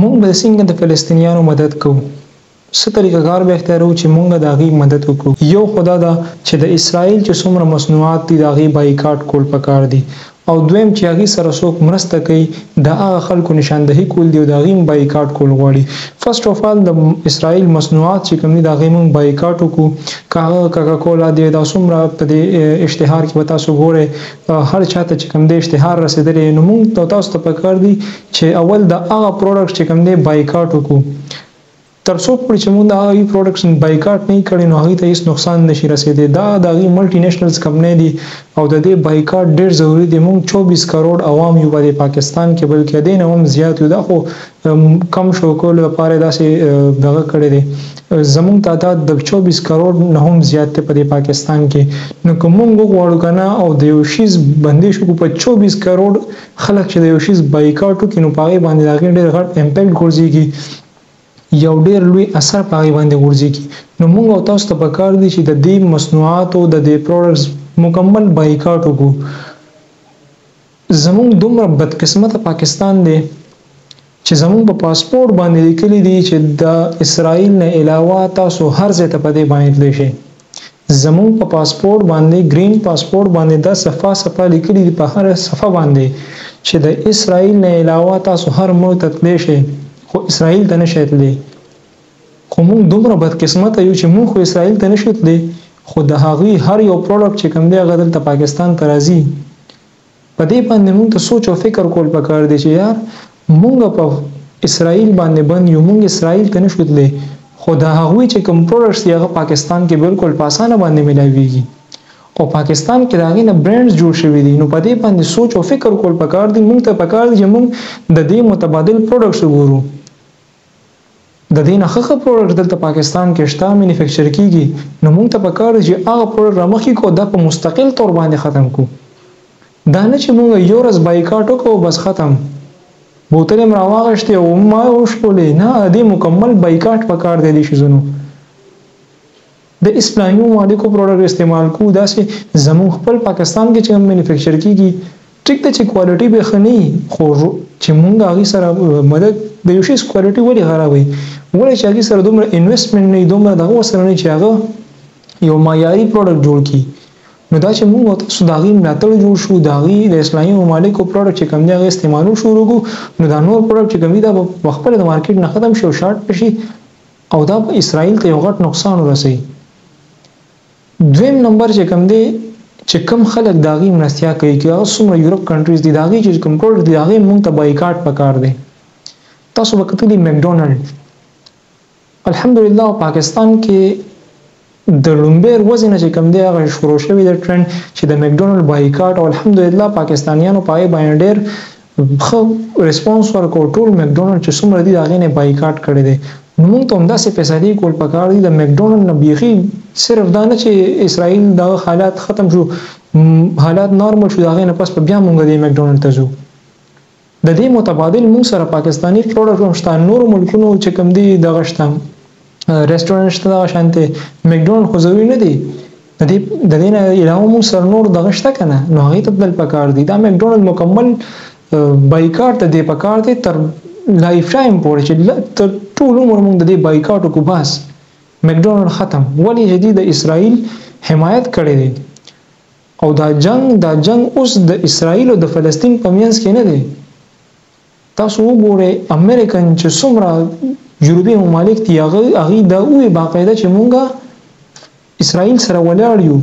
مونږ به څنګه د فلسطینیانو مدد کوو؟ څه طریقه کار به اختیاروو چې مونږ د هغوی مدد وکړو؟ یو خو دا ده چې د اسراییل چې څومره مصنوعات دي د هغوی بایکاټ کول پکار دي او دویم چې هغوی سره څوک مرسته کوي د هغه خلکو نشاندهي کول دي او د هغوی هم بایکاټ کول غواړي فرسټ اف آل د اسراییل مصنوعات چې کوم دي د هغوی مونږ بایکاټ وکړو که هغه کاکا کولا دی دا څومره په دې اشتهار کې به تاسو ګورئ هر چاته چې کوم دی اشتهار رسیدلی نو مونږ او تاسو ته پکار دي چې اول د هغه پروډکټس چې کوم دی بایکاټ وکړو تر څو پورې چې موږ د هغه پروډکټس بایکاټ نه کړي نو هغه ته هیڅ نقصان نشي رسیدي دا د هغه ملټي نېشنلز کمپنۍ دي او د دې بایکاټ ډیر ضروري دی موږ 24 کروڑ عوام یو په پاکستان کې بلکې دین هم زیات یو دا خو کم شو کولو لپاره داسې دغه کړی دی زموږ تعداد د 24 کروڑ نه هم زیات دی په پاکستان کې نو کوم موږ غواړو کنه او د یو شیز بندیش کو په 24 کروڑ خلک چې د یو شیز بایکاټ وکړي نو په هغې باندې د هغې ډېر غټ امپیکټ غورځېږي، یو ډېر لوی اثر په هغې باندې غورځېږي، نو موږ او تاسو ته په کار دي چې د دې مصنوعاتو د دې پروډکټس مکمل بایکاټ وکړو، زموږ دومره بدقسمته پاکستان دی. چې زموږ په پاسپورټ باندې لیکلي دي چې د اسرائیل نه علاوه تاسو هر ځای ته په دې باندې تلی شئ زموږ په پاسپورټ باندې ګرین پاسپورټ باندې دا صفحه صفحه لیکلي دي په هره صفحه باندې چې د اسرائیل نه علاوه تاسو هر ملک ته تلی شئ خو اسرائیل ته نشئ تلی خو موږ دومره بدقسمته یو چې موږ خو اسرائیل ته نشو تلی خو د هغوی هر یو پروډکټ چې کوم دی هغه دلته پاکستان ته راځي په دې باندې مونږ ته سوچ او فکر کول پکار دی چې یار مونږ په اسرائیل باندې بند یو مونږ اسرائیل ته نشو تللی خو د هغوی چې کوم پروډکټس دی هغه پاکستان کې بالکل په اسانه باندې ملاویږي او پاکستان کې د هغې نه برانډز جوړ شوي دي نو په دې باندې سوچ او فکر کول پکار دي موږ ته پکار دي چې موږ د دې متبادل پروډکټس وګورو د دې نه ښه ښه پروډکټ دلته پاکستان کې شته مینوفیکچر کیږي نو موږ ته پکار دي چې هغه پروډکټ رامخکې کو دا په مستقل تور باندې ختم کو دا نه چې موږ یو ورځ بایکاټ وکړو بس ختم بوتل هم راواغشتې او ما وشپولې نه دې مکمل بایکاټ پکار دی دې شیزونو د اسلامیو مالیکو پروډکټ استعمال کوو داسې زموږ خپل پاکستان کې چې هم مینوفیکچر کیږي ټیک ده چې کوالټي به ښه نه وي خو چې موږ هغوی سره مدد د یو شیز کوالټي ولې خرابه وي ولې چې هغوی سره دومره انویسټمنټ نه وي دومره دغه ورسره نه وي چې هغه یو معیاري پروډکټ جوړ کړي نو دا چې موږ او تاسو د هغوی ملاتړ جوړ شو د هغوی د اسلامی ممالکو پروډکټ چې کوم دی هغه استعمالول شروع کړو نو دا نور پروډکټ چې کوم دي دا به پخپله د مارکیټ نه ختم شي او شارټ به شي او دا به اسرائیل ته یو غټ نقصان ورسوي دویم نمبر چې کوم دی چې کوم خلک دا غي مرستیا کوي که هغه څومره یورپ کنټریز دي دا غي چې کوم پروډکټ دي هغه مونږ ته بایکاټ پکار دی تاسو وکتلی مکډونالډ الحمدلله پاکستان کې د ړومبی روځی نه چه کوم دی هغه شروع شوی دی ټرینډ چه د مکډونالډ بایکاټ او الحمدالله پاکستانیانو په هغی باندی ډیر ښه ریسپونس ورکړو ټول مکډونالډ چه څومره دی د هغی نه بایکاټ کړی دی نو مونږ ته هم داسی فیصلی کول پکار دی د مکډونالډ نه بیخی صرف دا نه چه اسراییل د هغه حالات ختم شو حالات نارمل شو د هغی نه پس به بیا مونږ دی مکډونالډ ته ځو. د دې متبادل موږ سره پاکستاني پروډکټ شته نورو ملکونو چې کوم دي دغه شته ریسټورانټ شته دغه شانته مکډونالډ خو ضروري نه دی د دې د دې نه علاوه موږ سره نور دغه شته کنه نو هغه ته تل پکار دي دا مکډونالډ مکمل بایکاټ ته دی پکار دی تر لایف ټایم پورې چې تر ټول عمر موږ د دې بایکاټ کو بس مکډونالډ ختم ولی جدي د اسرائیل حمایت کړی دی او دا جنګ دا جنګ اوس د اسراییل او د فلسطین په مینځ کې نه دی تاسو وګورئ امریکن چې څومره یورپي ممالک دي هغه هغوی دا ووایي باقاعده چې مونږ اسراییل سره ولاړ یو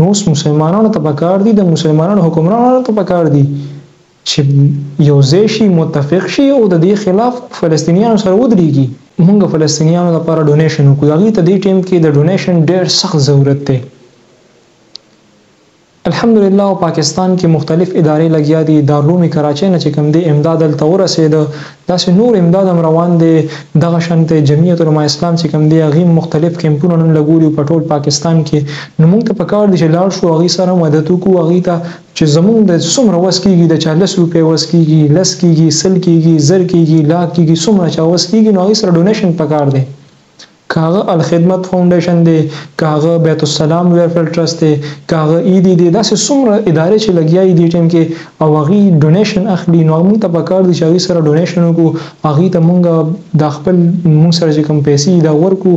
نو اوس مسلمانانو ته پکار دي د مسلمانانو حکمرانانو ته پکار دي چې یو ځای شي متفق شي او د دې خلاف فلسطینیانو سره ودرېږي مونږ فلسطینیانو لپاره ډونیشن وکړو هغوی ته دې ټیم کې د ډونیشن ډېر سخت ضرورت دی الحمدلله او پاکستان کې مختلف ادارې لګیا دي دارلوم کراچۍ نه چې کوم دی امداد دلته ورسېد داسې نور امداد هم روان دی دغه شنت جمعیت علماء اسلام چې کوم دی هغه مختلف کیمپونه نن لګولي په ټول پاکستان کې نو موږ ته پکار دي چې لاړ شو هغه سره مدد وکړو هغه ته چې زمونږ د څومره وس کېږي د چا لس روپۍ وس کېږي لس کېږي سل کېږي زر کېږي لاک کېږي څومره چا وس کېږي نو هغې سره ډونیشن پکار دی که هغه الخدمت فاونډېشن دی، که هغه بیت السلام ویلفیر ټرست دی، که هغه ایدی دی، داسې څومره ادارې چې لګیا یي دې ټیم کې او هغوی ډونېشن اخلي نو موږ ته پکار دي چې هغوی سره ډونېشن وکړو، هغوی ته موږ دا خپل موږ سره چې کوم پیسې دي دا ورکړو.